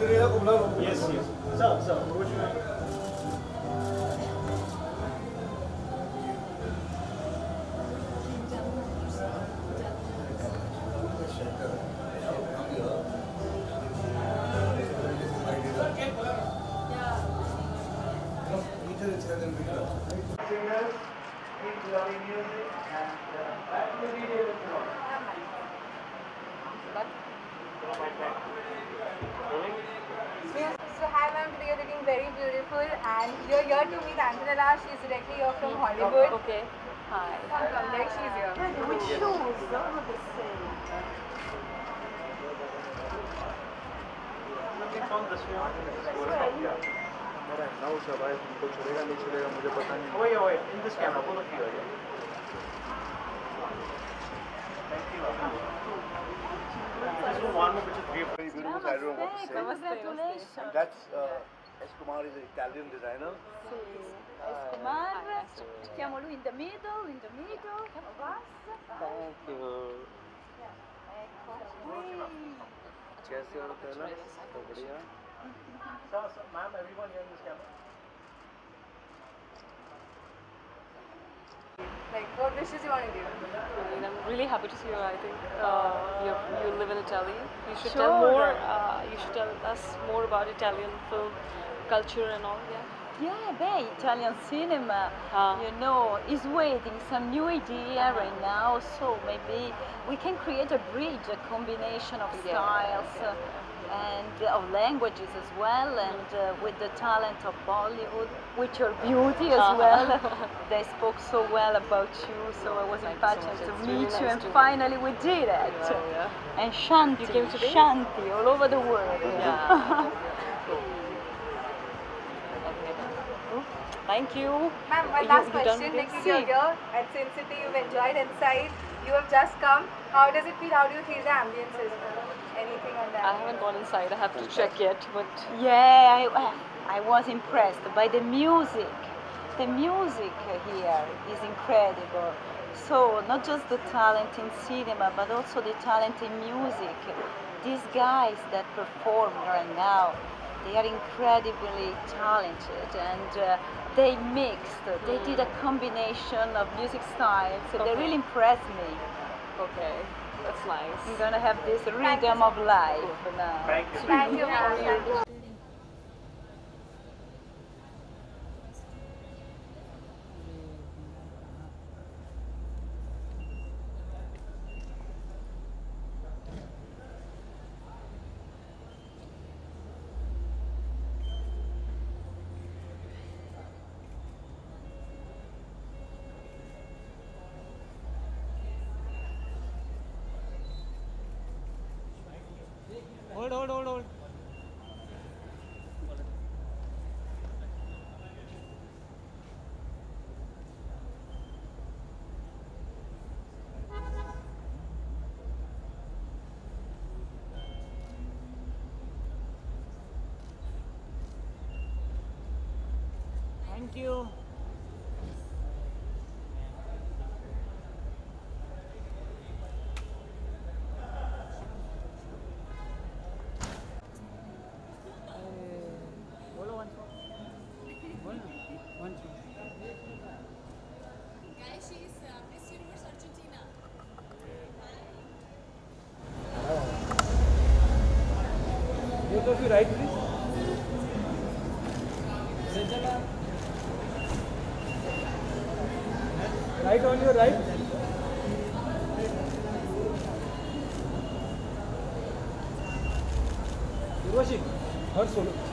Antonella Kumla. Yes, yes. Sir, sir, what you like? Singers, keep loving music and uh, back to the video. So hi ma'am, today you're looking very beautiful and you're here to meet Antonella. She's directly here from Hollywood. Okay. Hi. Come, come, there she's here. Which shoes? They're all the same. Keep on this way. मेरा house है भाई तुमको चलेगा नहीं चलेगा मुझे पता नहीं Wait, wait, in this camera, both of you are here. Thank you. Just do one more picture, three. Very beautiful. I don't know what to say. Congratulations. That's uh, S. Kumar is an Italian designer. So S. Kumar. In the middle, in the middle Chiamo us. Thank you. Ecco qui. C'è il signor Tela? Ma'am, everyone here in this camera? What wishes you want to give? And I'm really happy to see you. I think uh, you you live in Italy. You should tell more. Uh, you should tell us more about Italian film culture and all. Yeah. Yeah, beh, Italian cinema, Ah. you know, is waiting some new idea right now, so maybe we can create a bridge, a combination of Yeah. styles uh, and of languages as well, and uh, with the talent of Bollywood, with your beauty as Uh-huh. well. they spoke so well about you, so I was Thank you so to It's really meet you, nice and finally we did it. Yeah, yeah. And Shanti, You came today? Shanti, all over the world. Yeah. Thank you. Ma'am, one You- last you done question. with Like it? you're here at Sin City, you've enjoyed inside. You have just come. How does it feel? How do you feel the ambiences? Anything on that? I haven't gone inside. I have to check yet, but Yeah, I, I was impressed by the music. The music here is incredible. So, not just the talent in cinema, but also the talent in music. These guys that perform right now, they are incredibly talented and uh, they mixed, they did a combination of music styles. So They really impressed me. okay, that's nice. I'm gonna have this rhythm of life now. Thank you. Thank you, Hold, hold, hold. Thank you. Both of you right, please. Right on your right. Urvashi, her solo.